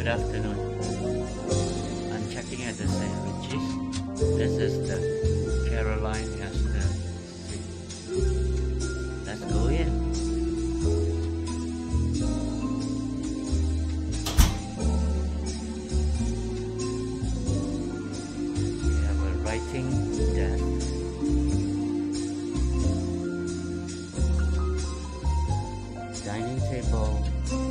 Good afternoon. I'm checking at the St. Regis. This is the Caroline Astor Suite. Let's go in. We have a writing desk. Dining table.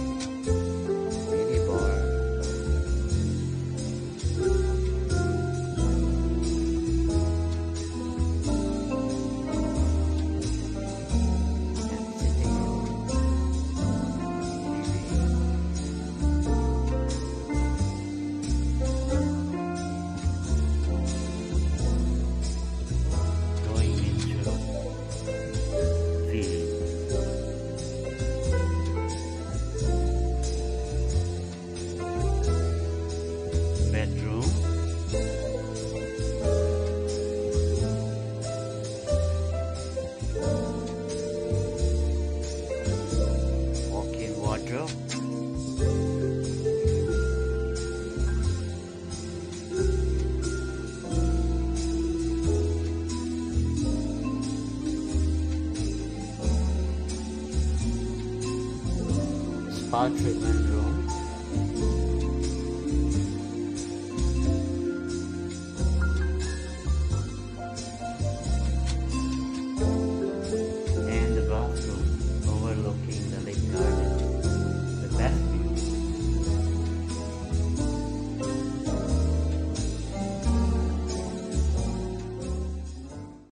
把水关住。